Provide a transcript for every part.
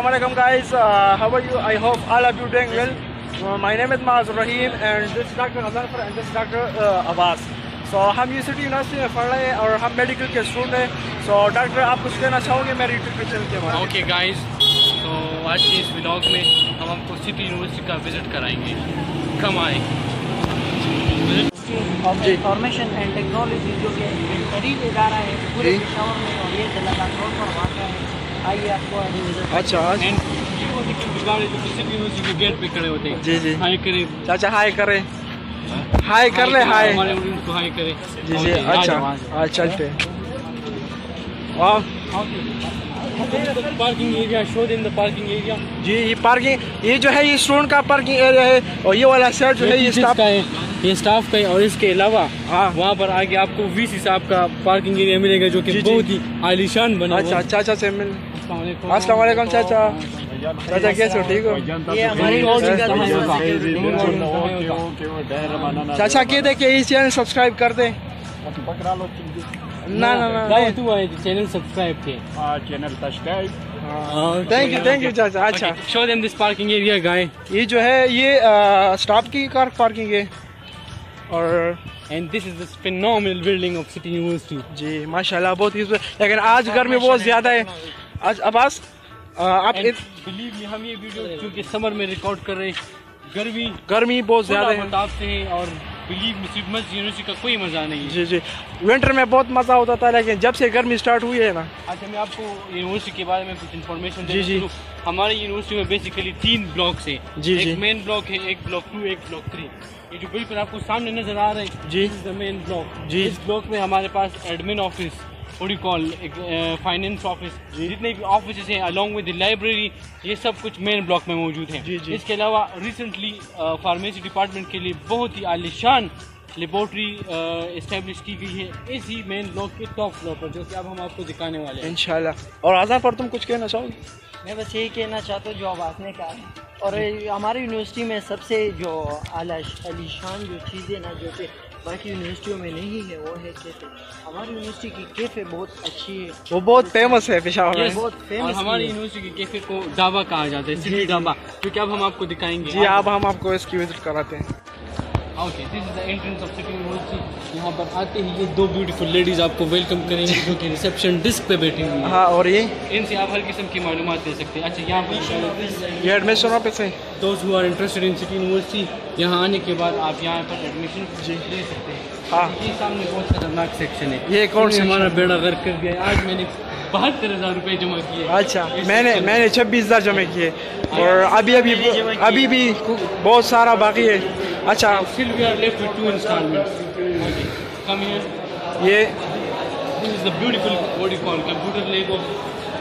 Assalamu alaikum guys. Uh, how are you? I hope all of you doing well. Uh, my name is Maaz Rahim and this is Dr. Hazanfar and this is Dr. Uh, Abbas. So हम university university में पढ़ रहे हैं और हम medical के student हैं so doctor आप कुछ कहना चाहोगे मेरे यूट्यूब के चैनल के बारे में ओके गाइस तो आज के इस व्लॉग में हम आपको सिटी यूनिवर्सिटी का विज़िट कराएँगे कम आए ऑफ़ इंफॉर्मेशन एंड टेक्नोलॉजी जो कि बेहतरीन इदारा है पूरे जी। पेशावर में और ये जलालात रोड पर वाक़ है आइए आपको अच्छा जो कि सिटी यूनिवर्सिटी के गेट पे खड़े होते हैं। जी, जी। हाय करें। चाचा हाय करें। हाय कर ले हाय। हमारे ऑडियंस को हाय करें। जी जी अच्छा। चलते parking area show then the parking area जी ये पार्किंग ये जो है ये स्टूडेंट का पार्किंग एरिया है और ये वाला सेट जो है ये स्टाफ का है ये स्टाफ का है और इसके अलावा हाँ। वहाँ पर आगे आपको वीसी साहब का पार्किंग एरिया मिलेगा जो कि। बहुत ही आलिशान बना हुआ अच्छा है। चाचा अस्सलाम चाचा चाचा कैसे हो? ठीक हो? ये हमारी रोड का चाचा के दे के ये चैनल सब्सक्राइब कर दे। ना ना ना तू आए चैनल सब्सक्राइब थे। Channel subscribe thank you thank you चाचा अच्छा। Show them this parking area guy ये जो है ये स्टाफ की कार पार्किंग है। और and this is the phenomenal building of City University जी माशाल्लाह बहुत ही लेकिन आज गर्मी बहुत ज़्यादा है। आज अब्बास आप इत, बिलीव मी हम ये वीडियो क्योंकि समर में रिकॉर्ड कर रहे हैं गर्मी गर्मी बहुत ज़्यादा है से है और बिलीव मी सिर्फ़ यूनिवर्सिटी का कोई मज़ा नहीं है जी जी विंटर में बहुत मज़ा होता था लेकिन जब से गर्मी स्टार्ट हुई है ना अच्छा मैं आपको यूनिवर्सिटी के बारे में कुछ इन्फॉर्मेशन जी, जी। हमारे यूनिवर्सिटी में बेसिकली तीन ब्लॉक्स हैं जी, एक जी। मेन ब्लॉक है एक ब्लॉक टू एक ब्लॉक थ्री ये जो बिल्कुल आपको सामने नज़र आ रहा है जी। द मेन ब्लॉक जी। इस ब्लॉक में हमारे पास admin office what call finance office जितने भी ऑफ़िस हैं अलॉन्ग विद लाइब्रेरी ये सब कुछ मेन ब्लॉक में मौजूद हैं। इसके अलावा रिसेंटली फार्मेसी डिपार्टमेंट के लिए बहुत ही आलिशान लेबोरेटरी इस्टेब्लिश की गई है। इसी मेन ब्लॉक के टॉप फ्लोर पर जो कि अब हम आपको दिखाने वाले हैं। इंशाल्लाह। और आज़ाद पर तुम कुछ कहना चाहोगे? मैं बस यही कहना चाहता हूँ जो आवाज़ ने कहा है। और ये हमारी यूनिवर्सिटी में सबसे जो आलिशान जो चीज़ें ना जो कि बाकी यूनिवर्सिटियों में नहीं है वो है कैफ़े हमारी यूनिवर्सिटी की कैफ़े बहुत अच्छी है. वो बहुत फ़ेमस है पेशावर में. बहुत फ़ेमस हमारी यूनिवर्सिटी के कैफ़े को ढाबा कहा जाता है सिटी ढाबा क्योंकि अब हम आपको दिखाएँगे. जी अब हम आपको इसकी विज़िट कराते हैं. Okay this is the entrance of City University यहाँ पर आते ही ये दो ब्यूटीफुल लेडीज़ आपको वेलकम करेंगी जो कि रिसेप्शन डिस्क पे बैठी हुई हैं। हाँ और ये? इनसे आप हर किस्म की मालूम दे सकते हैं। अच्छा यहाँ पर ये एडमिशन ऑफ़िस है? Those who are interested in City University यहाँ आने के बाद आप यहाँ पर एडमिशन ले सकते हैं। हाँ। ये सामने बहुत खतरनाक सेक्शन है। ये कौन section? हमारा बेड़ा गर्क कर गया आज मैंने बहत्तर हज़ार रुपये जमा किए अच्छा मैंने मैंने छब्बीस हज़ार जमा किए। और अभी अभी अभी भी बहुत सारा बाकी है। अच्छा। We are left with two installments. Come here. ये This is the beautiful what do you call computer lab of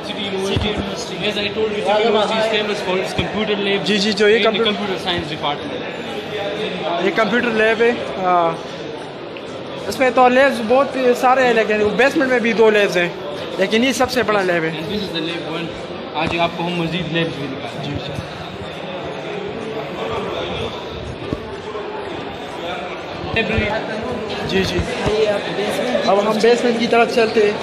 City University. As I told you, City University is famous for its computer lab. जी, जी, जो ये computer- computer science department. ये computer lab है हाँ। इसमें तो labs बहुत सारे हैं लेकिन बेसमेंट में भी दो लैब्स हैं लेकिन ये सबसे बड़ा लैब है this is the lab one. आज आपको हम मजीद लैब्स भी दिखाएँगे जी सर लाइब्रेरी जी जी। अब हम बेसमेंट की तरफ़ चलते हैं।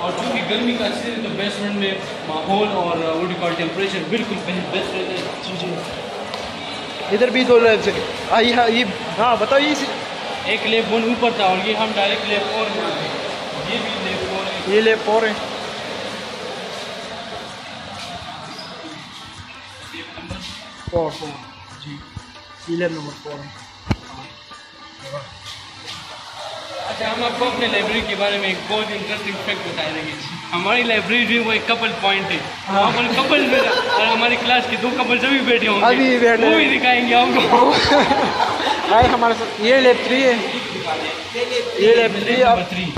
और चूँकि गर्मी का सीज़न तो बेसमेंट में माहौल और वो डी कॉल टेम्परेचर बिल्कुल बेस्ट रहता है। जी जी। इधर भी दो लैब्स हैं। ये हाँ बताइए इसी। एक लेप वन ऊपर था और ये हम डायरेक्ट आ गए। ये भी फोर है। ये लैब फोर है। फोर फोर जी। ये लैब नंबर फोर है। अच्छा हम आपको अपने लाइब्रेरी के बारे में एक बहुत इंटरेस्टिंग फैक्ट बता देंगे। हमारी लाइब्रेरी जो वो एक कपल पॉइंट है। वहाँ पर कपल और हमारी क्लास के दो कपल सभी बैठे होंगे। अभी बैठे वो भी दिखाएँगे आपको। आए हमारे साथ ये लैब थ्री है। ये लैब थ्री नंबर थ्री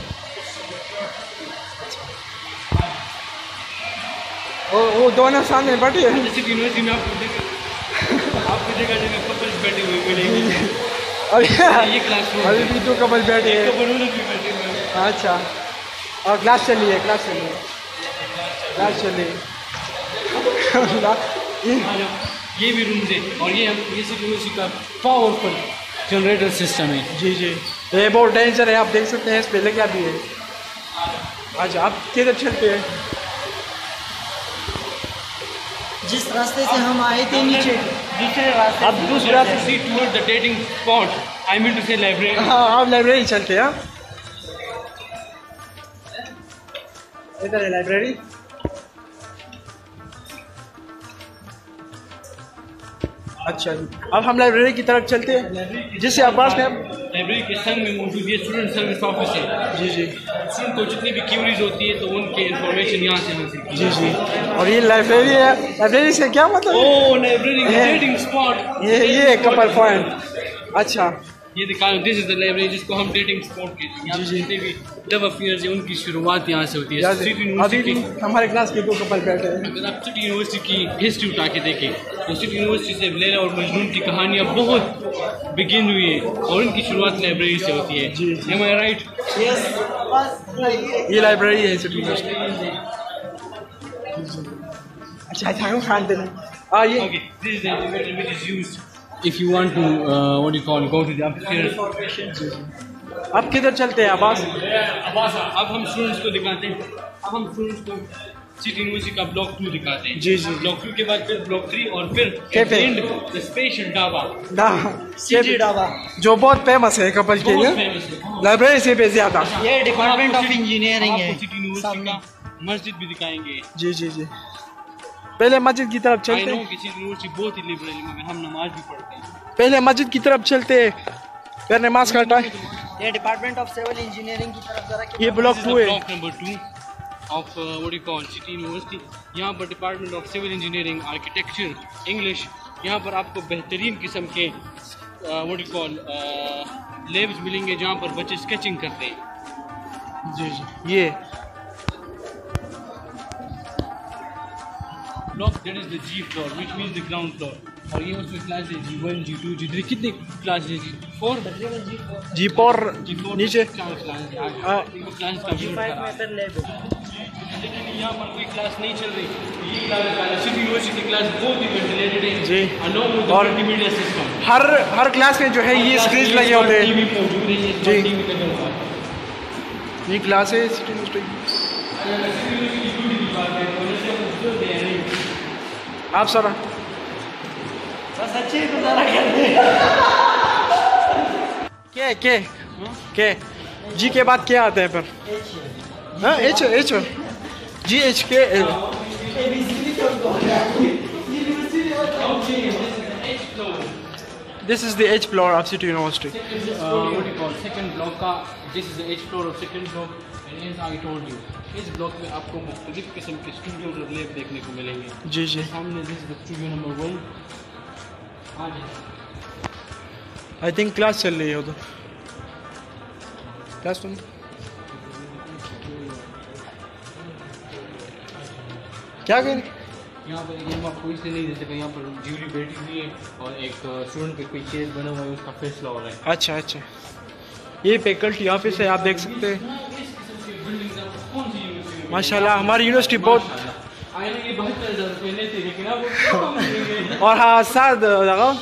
वो वो दोनों सामने बैठे हैं। सिटी यूनिवर्सिटी में आपको जगह आपको जगह जगह कपल्स बैठे हुए मिलेंगे अभी ये क्लास अभी भी दो कपल बैठे हैं। भी अच्छा। और क्लास चल है क्लास चल है। क्लास चल रही है। ये- भी रूम है और ये हम ये यूनिवर्सिटी का पावरफुल जनरेटर सिस्टम है। जी जी। ये बहुत डेंजर है आप देख सकते हैं इस पे लगे अभी है। अच्छा आप किधर चलते हैं? जिस रास्ते से हम आए थे नीचे। अब दूसरा toward the dating spot I mean to say library हाँ आप लाइब्रेरी चलते हैं हाँ। इधर है लाइब्रेरी अच्छा जी। अब हम लाइब्रेरी की तरफ़ चलते हैं। जिससे अब्बास ने लाइब्रेरी के संग में मौजूद ये स्टूडेंट सर्विस ऑफ़िस है। जी जी। स्टूडेंट को जितनी भी क्यूरीज होती है तो उनके इन्फॉर्मेशन यहाँ से मिलती है। जी जी। और ये लाइब्रेरी है लाइब्रेरी से क्या मतलब ओ लाइब्रेरी स्पॉट ये ये कपल पॉइंट अच्छा। ये दिखा दिस इज़ द लाइब्रेरी जिसको हम डेटिंग स्पॉट कहते हैं। जितने भी लव अफेयर्स हैं उनकी शुरुआत यहाँ से होती है। है, अभी भी हमारे क्लास के दो कपल बैठे हैं। अगर आप सिटी यूनिवर्सिटी की हिस्ट्री उठा के देखें तो सिटी यूनिवर्सिटी से लैला और मजनून की कहानियाँ बहुत बिगिन हुई है और उनकी शुरुआत लाइब्रेरी से होती है। Am I right? ये लाइब्रेरी है सिटी यूनिवर्सिटी अच्छा अच्छा हम खान देना हाँ ये If you want to uh, what do you call go to the upstairs. अब किधर चलते हैं? अब्बास अब हम स्टूडेंट्स को दिखाते हैं। अब हम स्टूडेंट्स को सिटी यूनिवर्सिटी का ब्लॉक टू दिखाते हैं। जी, जी। ब्लॉक टू के बाद फिर ब्लॉक थ्री और फिर Cafe. स्पेशल ढाबा ना सिटी ढाबा जो बहुत फ़ेमस है कपल के लिए। लाइब्रेरी से भी ज़्यादा। ये डिपार्टमेंट ऑफ़ इंजीनियरिंग है सिटी सामने। का मस्जिद भी दिखाएँगे। जी जी जी। पहले मस्जिद की तरफ़ चलते हैं। यूनिवर्सिटी बहुत ही लिबरल मगर हम नमाज़ भी पढ़ते हैं। पहले मस्जिद की तरफ़ चलते हैं। फिर नमाज़ का टाइम ये डिपार्टमेंट ऑफ़ सिविल इंजीनियरिंग की तरफ़ जरा ये ब्लॉक टू है block number two of what you call City University यहाँ पर department of civil engineering architecture English यहाँ पर आपको बेहतरीन किस्म के व्हाट यू कॉल लेब्स मिलेंगे जहाँ पर बच्चे स्केचिंग करते हैं। जी जी। ये block that is the G floor which means the ground floor और ये उसमें क्लास है G one G two G three कितने क्लास है जी फोर जी पर जी फोर नीचे। क्लास है फिर लेकिन यहाँ पर कोई क्लास नहीं चल रही। ये क्लास सिटी यूनिवर्सिटी क्लास बहुत ही वेंटिलेटेड है। जी। और- हर हर क्लास में जो है ये स्क्रीन लगे होते हैं। जी। है ये क्लास सिटी यूनिवर्सिटी आप सर। बस अच्छे गुजारा करते के के के जी के बाद क्या आते हैं फिर? हाँ एच एच जी एच के this is the H floor of City University uh, what do you call second block का this is the H floor of second block. I told you इस ब्लॉक में आपको मुख्तलिफ़ किस्म के studio और lab देखने को मिलेंगे। जी जी। सामने the studio number one I think class चल रही है उधर। क्लास सुन क्या कर यहाँ पर ये मैं आपको इसलिए नहीं दे सका यहाँ पर ज्यूरी बैठी हुई है और एक स्टूडेंट पे कोई केस बना हुआ है उसका फैसला हो रहा है। अच्छा अच्छा। ये फैकल्टी ऑफ़िस है आप देख सकते हैं। माशाल्लाह हमारी यूनिवर्सिटी बहुत? और हाँ लगाओ।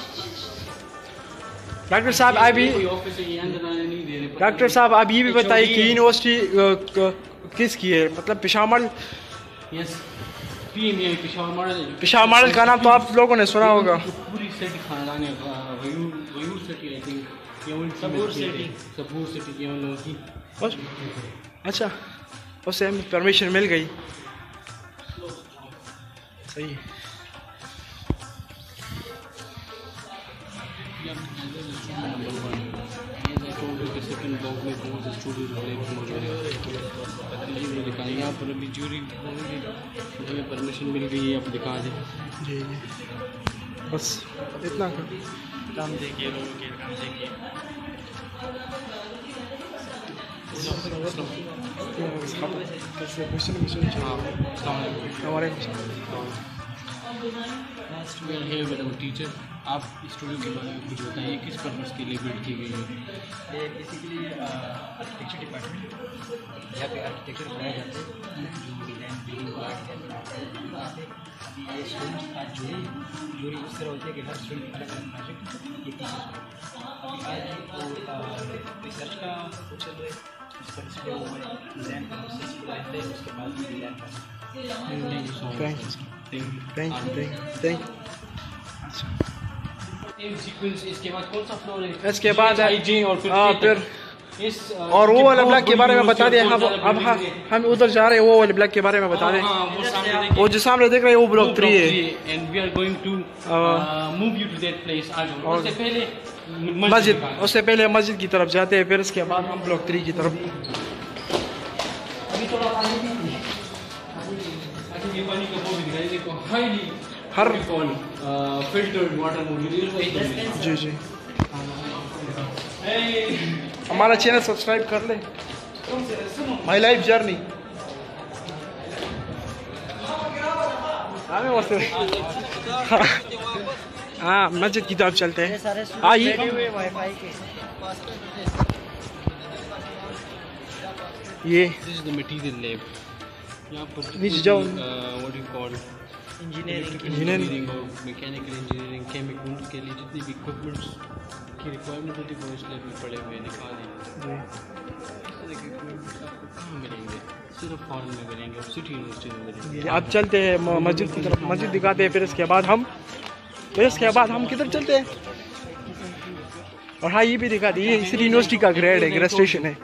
डॉक्टर साहब अभी ये डॉक्टर साहब आप ये भी बताइए कि यूनिवर्सिटी अ, क- किस की है? मतलब Peshawar model yes PM model का नाम तो आप लोगों ने सुना होगा। पूरी सिटी खानदान है वयूर सिटी आई थिंक सबूर सिटी। सबूर सिटी की उन लोगों की। बस। अच्छा। उससे हमें परमिशन मिल गई सही यहाँ पर अभी हमें परमिशन मिल गई है आप दिखा दें जी जी बस इतना काम देखिए लोगों के काम देखिए teacher. आप स्टूडियो के बारे में कुछ बताइए किस पर्पज़ के लिए बिल्ड की गई है ये बेसिकली आर्किटेक्चर डिपार्टमेंट यहाँ पे आर्किटेक्चर पढ़ाया जाता है जो डिज़ाइन बिल्डिंग अभी ये स्टूडेंट्स आज जोड़ी जोड़ी इस तरह होती है कि हर स्टूडेंट अलग अलग प्रोजेक्ट ये आज रिसर्च का है उस पर डिस्प्ले डिज़ाइन का प्रोसेस पूरा रहता उसके बाद डिज़ाइन का thank you thank you thank you thank इसके बाद कौन सा फ्लोर है इसके बाद आई जी और फिर। इस और वो वाला ब्लैक के बारे में बता दें हम अब हम उधर जा रहे हैं वो वाले ब्लैक के बारे में बता दें। हाँ, वो देखिए वो जो सामने देख रहे हैं वो ब्लॉक थ्री है। And we are going to हाँ। Move you to that place आ जाओ और- उससे पहले मस्जिद उससे पहले मस्जिद की तरफ़ जाते हैं फिर उसके बाद हम ब्लॉक थ्री की तरफ़। अच्छा, हर फिल्टर्ड वाटर जी जी। हमारा चैनल सब्सक्राइब कर ले। माई लाइफ जर्नी हाँ मस्जिद की तरफ़ चलते हैं। सारे हाँ, ये- this is the material lab यहाँ पर जाओ। What you call engineering engineering और मैकेनिकल इंजीनियरिंग केमिकल के लिए जितनी भी इक्विपमेंट्स की रिक्वायरमेंट होती है वो इस लैब में पड़े हुए निकाले कहाँ मिलेंगे? सिर्फ़ फॉरेन में मिलेंगे और सिटी यूनिवर्सिटी में मिलेंगे। अब चलते हैं मस्जिद की तरफ़ मस्जिद दिखाते हैं फिर इसके बाद हम फिर इसके बाद हम किधर चलते हैं? और हाँ ये भी दिखा दी ये सिटी यूनिवर्सिटी का ग्रेड है ग्रेड स्टेशन है।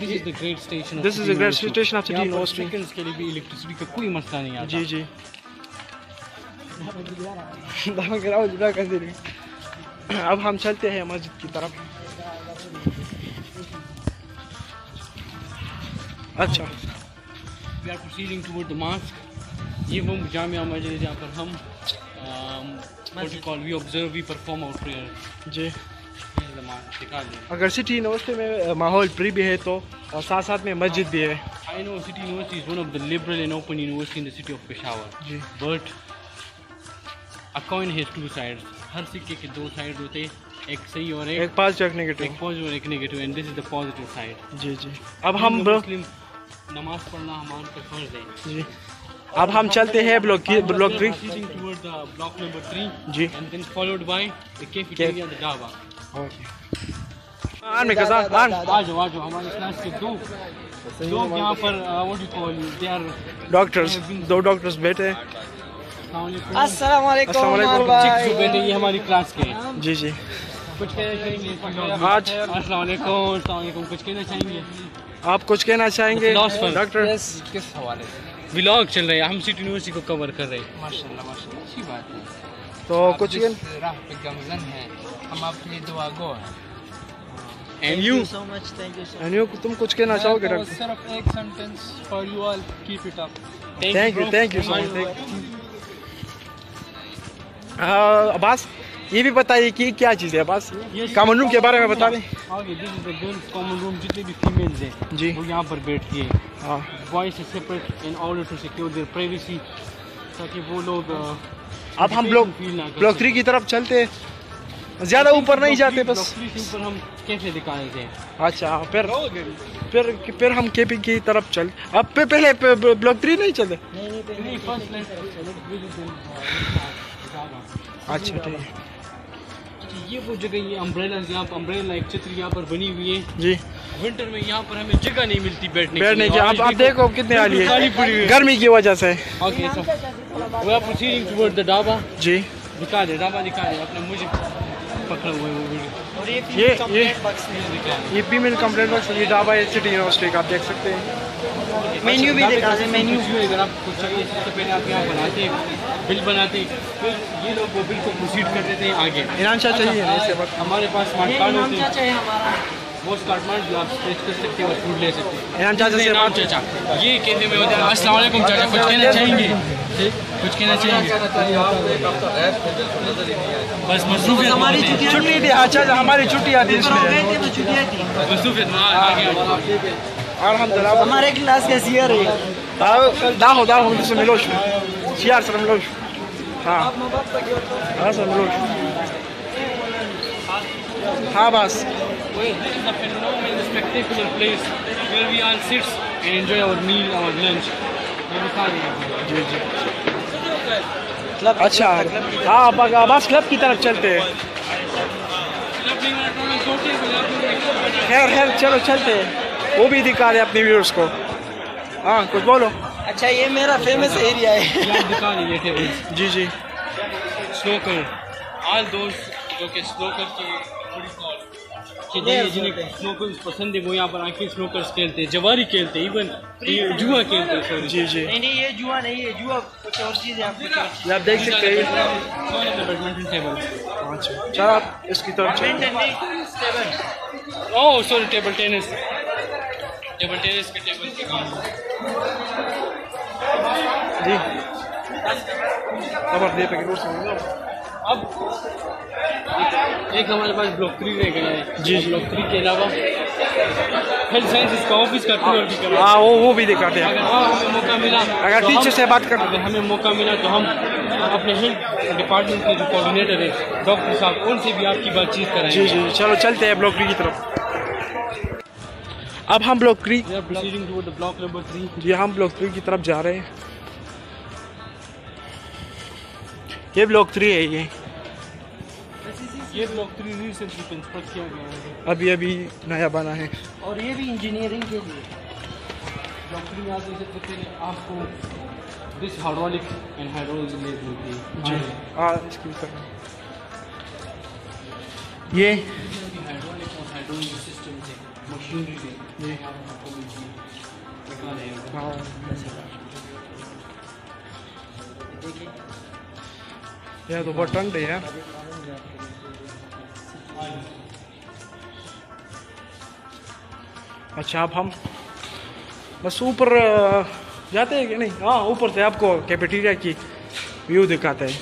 This is City the great University. station of City यहाँ पर University. seconds के लिए भी इलेक्ट्रिसिटी का कोई मसला नहीं आता जी जी दे। अब हम चलते हैं मस्जिद की तरफ़ अच्छा We are proceeding toward the mosque. ये वो जामिया मस्जिद है जहाँ पर हम um, what you call we observe we perform our prayer. जी अगर सिटी यूनिवर्सिटी में अ, माहौल फ्री भी है तो और साथ साथ में मस्जिद भी है I know City University is one of the liberal and open university in the city of Peshawar. Ji But a coin has two sides. हर सिक्के के दो साइड होते हैं. एक सही और एक एक चेक एक नेगेटिव पॉजिटिव और एक negative and this is the positive side जी जी अब हम मुस्लिम नमाज़ पढ़ना हमारे पर फ़र्ज़ है जी अब हम चलते हैं ब्लॉक की ब्लॉक थ्री block number 3 जी then followed by the cafeteria and the dhaba आन में कसा आन आ जाओ आ जाओ हमारे क्लास के दो लोग यहाँ पर what you call they are doctors दो डॉक्टर्स बैठे हैं। अस्सलाम वालेकुम बेटे ये हमारी क्लास के हैं। जी जी। कुछ कहना चाहेंगे? आज अस्सलाम वालेकुम अस्सलाम वालेकुम कुछ कहना चाहेंगे? आप कुछ कहना चाहेंगे. डॉक्टर किस हवाले से? व्लॉग चल रहे हैं। हम सिटी यूनिवर्सिटी को कवर कर रहे हैं। माशाल्लाह माशाल्लाह। अच्छी बात है। तो कुछ राह पे गमजन है हम आपके लिए दुआ गो हैं। And Thank you you so much, thank you so much. अनियो तुम कुछ कहना चाहोगे मैं तो डॉक्टर सिर्फ़ एक sentence for you all keep it up thank you thank you so much Abbas ये भी बताइए कि क्या चीज़ है अब्बास कॉमन रूम के बारे में बता दें आगे this is the girls common room जितने भी फीमेल्स हैं जी। वो यहाँ पर बैठती है। हाँ बॉयज़ से separate in order to secure their privacy ताकि वो लोग uh, अब हम लोग ब्लॉक थ्री की तरफ़ चलते हैं। ज़्यादा ऊपर नहीं जाते ब्लॉक बस ऊपर हम कैसे दिखा देते हैं अच्छा फिर फिर फिर हम केपी की तरफ़ चल अब पे पहले पे- ब्लॉक थ्री नहीं लेट्स अच्छा ठीक है। ये वो जगह ये अम्ब्रेला यहाँ पर अम्ब्रेला एक चित्र यहाँ पर बनी हुई है। जी। विंटर में यहाँ पर हमें जगह नहीं मिलती बैठने बैठने की आप आप देखो कितने हुई है। गर्मी की वजह से। Okay so we are proceeding toward the dhaba जी। दिखा दे ढाबा दिखा दे अपने मुझे पकड़ा हुआ है वो वीडियो और ये ये female ये complaint box में कंप्लेंट बॉक्स ये ढाबा है सिटी यूनिवर्सिटी का आप देख सकते हैं। मेन्यू भी दिखा दे मेन्यू मेन्यू अगर आपको चाहिए सबसे पहले आप यहाँ बनाते बिल बनाते फिर ये लोग वो बिल को प्रोसीड कर देते हैं आगे। इनाम शाह चाहिए बाद हमारे पास स्मार्ट कार्ड होते हैं। हमारा। वो स्मार्ट कार्ड जो आप स्ट्रेच कर सकते हैं और फ़ूड ले सकते हैं। इनाम चाचा। ये कहते में होता है। अस्सलाम वालेकुम चाचा कुछ कहना चाहेंगे? कुछ कहना चाहेंगे? बस मसरूफियत हमारी बहुत है। छुट्टियाँ छुट्टी थी। हाँ हमारी छुट्टी आती है। हो तो हाँ। अल्हम्दुलिल्लाह हमारे क्लास का सीयर है दाहो दाहो से मिलोश सियार सर मिलोश हाँ। हाँ सर मिलोश हाँ बस। this is a phenomenal, spectacular place where we all sit and enjoy our meal, our lunch. जी जी। अच्छा हाँ अब बस क्लब की तरफ़ चलते हैं। खैर खैर चलो चलते हैं। वो भी दिखा रहे अपने व्यूअर्स को। हाँ कुछ बोलो। अच्छा ये मेरा फ़ेमस एरिया है। जी जी। स्नोकर ऑल दोस्त जो कि स्नोकर के कि जिन्हें जिन्हें स्नोकर पसंद है वो यहाँ पर आके स्नोकर्स खेलते हैं जवारी खेलते हैं इवन ये जुआ खेलते हैं सॉरी जी जी। नहीं नहीं ये जुआ नहीं है जुआ कुछ और चीज़ है आप आप देख सकते हैं। बैडमिंटन टेबल अच्छा चलो आप इसकी तरफ़ table oh sorry table tennis table tennis के टेबल जी। खबर दे पैकेट अब एक हमारे पास ब्लॉक थ्री रह गया है। जी। ब्लॉक थ्री के अलावा हेल्थ साइंसेज का ऑफ़िस का टूर भी करा हाँ। वो वो भी दिखाते हैं। अगर हाँ हमें मौका मिला अगर तो टीचर से बात कर- अगर हमें मौका मिला तो हम अपने हेल्थ डिपार्टमेंट के जो कोऑर्डिनेटर है डॉक्टर साहब उनसे भी आपकी बातचीत करें जी जी। चलो चलते हैं ब्लॉक थ्री की तरफ़। अब हम block three block number three. जी हम ब्लॉक थ्री की तरफ़ जा रहे हैं। ये ब्लॉक थ्री है ये। ये ब्लॉक थ्री रिसेंटली कंस्ट्रक्ट किया गया है अभी अभी नया बना है। और ये भी इंजीनियरिंग के लिए। ब्लॉक थ्री में आप देख सकते हैं आपको दिस हाइड्रोलिक एंड हाइड्रोलिक मिलती है। जी। हाँ। इसकी तरफ़ ये। हाइड्रोलिक और हाइड्रोलिक सिस्टम से मशीनरी से जी आपको मिलती है। हैं। हाँ। यह तो बहुत ठंड है। यार अच्छा अब हम बस ऊपर जाते हैं कि नहीं? हाँ ऊपर से आपको कैफेटेरिया की व्यू दिखाते हैं।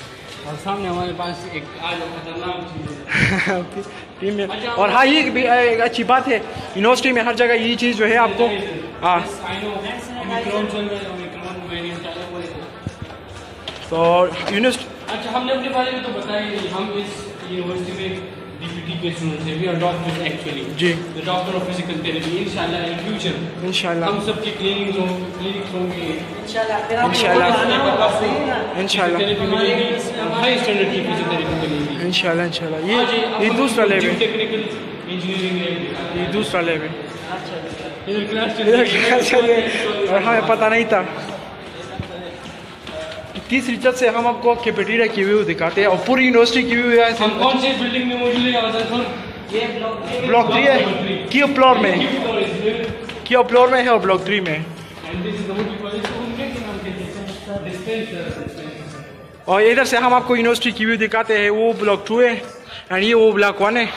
और सामने हमारे पास एक आज खतरनाक चीज़ है। टीम में और हाँ ये भी एक अच्छी बात है यूनिवर्सिटी में हर जगह ये चीज़ जो है आपको हाँ। तो। यूनिवर्सिटी हमने अपने बारे में तो बताया ही नहीं। हम इस यूनिवर्सिटी में डीपीटी के स्टूडेंट्स हैं we are doctors actually ji. The doctor of physical therapy इंशाल्लाह इन फ्यूचर इंशाल्लाह हम सबके क्लिनिक हों क्लिनिक होंगे। इंशाल्लाह फिर आप इंशाल्लाह इंशाल्लाह फिजियोथेरेपी मिलेगी। हाई स्टैंडर्ड की फिजियोथेरेपी मिलेगी। इंशाल्लाह इंशाल्लाह ये ये दूसरा लेव है टेक्निकल इंजीनियरिंग लैब ये दूसरा लेव है इधर क्लास चल रही है क्या चल रहा है? और हमें पता नहीं था। तीसरी छत से हम आपको कैफेटेरिया की व्यू दिखाते हैं और पूरी यूनिवर्सिटी की व्यू है हम कौन से बिल्डिंग में मौजूद है? ये ब्लॉक ब्लॉक थ्री है? क्यों फ्लोर में। क्यों फ्लोर में है और ब्लॉक थ्री में। और इधर से हम आपको यूनिवर्सिटी की व्यू दिखाते हैं वो ब्लॉक टू है। एंड ये वो ब्लॉक वन है।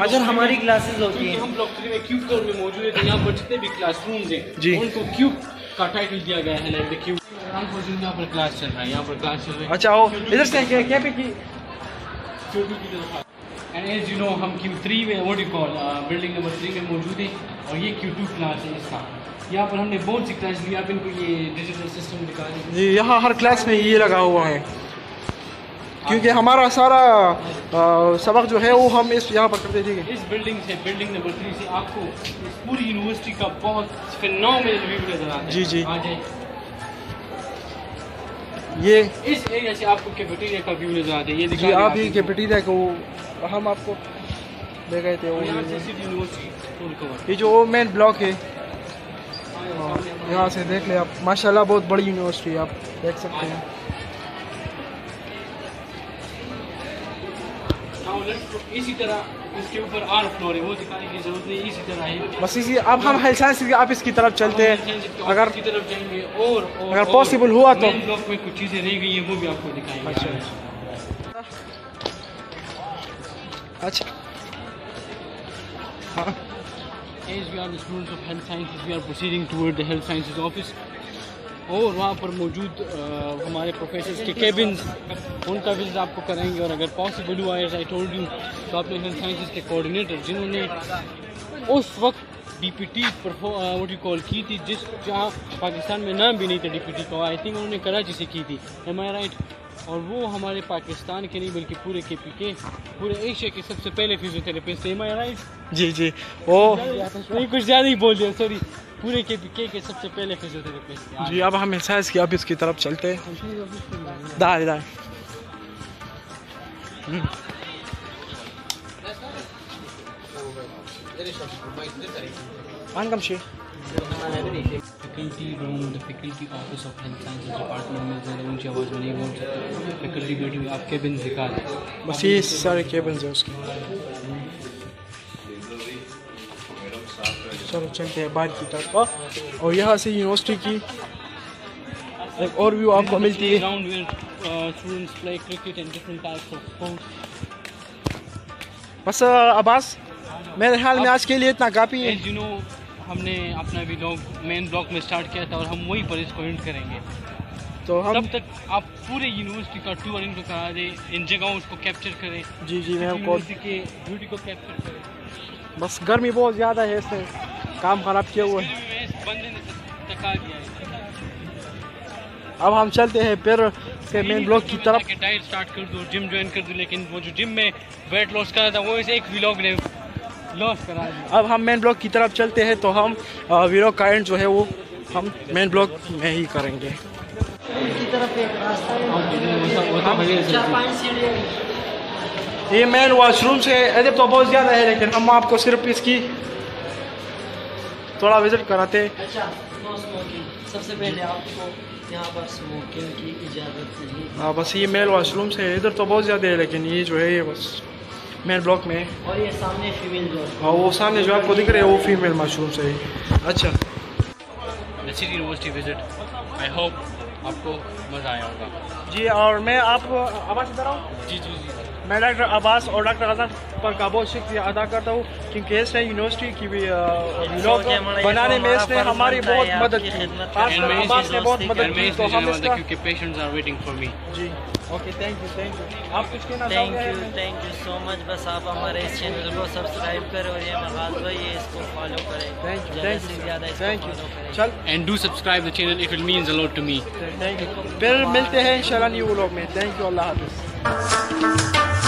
अच्छा हमारी क्लासेस होती हैं। हम ब्लॉक थ्री में क्यूब फ्लोर में मौजूद है। तो यहाँ पर जितने भी क्लासरूम्स हैं जी। उनको क्यूब का टाइटल दिया गया है लाइक द क्यूब यहाँ पर क्लास चल रहा है यहाँ पर क्लास चल रही है। अच्छा वो इधर से क्या क्या पे की एंड एज यू नो हम क्यू थ्री में what you call building number three में मौजूद है और ये क्यू टू क्लास है इसका। यहाँ पर हमने बहुत सी क्लास ली आप इनको ये डिजिटल सिस्टम दिखा जी यहाँ हर क्लास में ये लगा हुआ है। क्योंकि हमारा सारा आ, सबक जो है वो हम इस यहाँ पर करते थे इस बिल्डिंग से बिल्डिंग नंबर थ्री से आपको पूरी यूनिवर्सिटी का बहुत फिनोमिनल व्यू नज़र आता है। जी, जी। आ जाए ये इस एरिया से आपको कैफेटेरिया का व्यू नज़र आता है ये जी आप ही कैफेटेरिया को हम आपको ले गए थे वो ये जो मेन ब्लॉक है यहाँ से देख ले आप। माशाल्लाह बहुत बड़ी यूनिवर्सिटी है आप देख सकते हैं। let's go- इसी तरह इसके ऊपर आर फ्लोर है वो दिखाने की ज़रूरत नहीं इसी तरह है। बस इसी अब हम हेल्थ साइंस की आप इसकी तरफ़ चलते हैं। अगर की तरफ़ जाएँगे और, और अगर possible हुआ तो- ब्लॉक में कुछ चीज़ें रह गई है वो भी आपको दिखाएँगे। अच्छा। अच्छा। हाँ। As we are the students of health sciences, we are proceeding toward the health sciences office. और वहाँ पर मौजूद हमारे प्रोफेसर के केबिन्स उनका विज़िट आपको कराएँगे। और अगर पॉसिबल हुआ एज आई टोल्ड यू तो अपने हेल्थ साइंसेज के कोऑर्डिनेटर जिन्होंने उस वक्त डीपीटी वोट कॉल की थी जिस जहाँ पाकिस्तान में नाम भी नहीं था डीपीटी का आई थिंक उन्होंने कराची से की थी। एम आई राइट और वो हमारे पाकिस्तान के नहीं बल्कि पूरे के पी के पूरे एशिया के सबसे पहले फिजियोथेरेपिस्ट एम आई राइट जी जी। ओ नहीं कुछ ज़्यादा ही बोल दिया सॉरी पूरे के के के सबसे पहले फिजियोथेरेपिस्ट जी अब हम एहसास की अब इसकी तरफ़ चलते हैं। दाए दाए। Angam Shi. Faculty room, the faculty office of health sciences department में ज़्यादा ऊँची आवाज़ में नहीं बोल सकते। फैकल्टी duty आप केबिन दिखा दें बस ये सारे केबिन है उसके। चलो चलते हैं बाहर की तरफ़। और यहाँ से यूनिवर्सिटी की एक और व्यू आपको मिलती है। स्पोर्ट्स बस अब्बास मेरे ख्याल में आज के लिए इतना काफ़ी है। यू हमने अपना भी ब्लॉग मेन ब्लॉग में स्टार्ट किया था और हम वहीं पर इसको एंड करेंगे। तो हम तब तक आप पूरे यूनिवर्सिटी का टूर इनको करा दें इन जगहों को कैप्चर करें। जी जी मैं यूनिवर्सिटी के ब्यूटी को कैप्चर करें। बस गर्मी बहुत ज़्यादा है इसने काम खराब किया हुआ है। अब हम चलते हैं फिर के मेन ब्लॉक की तरफ़। डाइट स्टार्ट कर दो जिम ज्वाइन कर दो लेकिन वो जो जिम में वेट लॉस करा था वो इस एक व्लॉग ने लॉस करा दिया। अब हम मेन ब्लॉक की तरफ़ चलते हैं तो हम वीडियो का एंड जो है वो हम मेन ब्लॉक में ही करेंगे। ये मेन वॉशरूम से अदब तो बहुत ज़्यादा है लेकिन हम आपको सिर्फ़ इसकी थोड़ा विज़िट कराते हैं। अच्छा नो स्मोकिंग सबसे पहले आपको यहाँ पर स्मोकिंग की इजाज़त नहीं हाँ बस ये मेल वॉशरूम से इधर तो बहुत ज़्यादा है लेकिन ये जो है ये बस मेन ब्लॉक में। और ये सामने फीमेल जो है वो सामने जो आपको दिख रहे हैं वो फीमेल वॉशरूम से है। अच्छा। City University visit I hope आपको मज़ा आया होगा। जी और मैं आपको आवाज़ इधर आऊँ जी जी जी। मैं डॉक्टर अब्बास और डॉक्टर अजहर पर का बहुत शुक्रिया अदा करता हूँ। क्योंकि इसने यूनिवर्सिटी की भी व्लॉग बनाने में इसने हमारी बहुत मदद की। अब्बास ने बहुत मदद की तो हम इसका क्योंकि patients are waiting for me ji okay thank you thank you आप कुछ कहना thank you thank you so much बस आप हमारे इस चैनल को सब्सक्राइब करें और ये मगाज ये इसको फॉलो करें। थैंक यू थैंक यू ज़्यादा थैंक यू चल। And do subscribe the channel if it means a lot to me thank you फिर मिलते हैं इंशाल्लाह न्यू व्लॉग में। थैंक यू अल्लाह हाफिज़।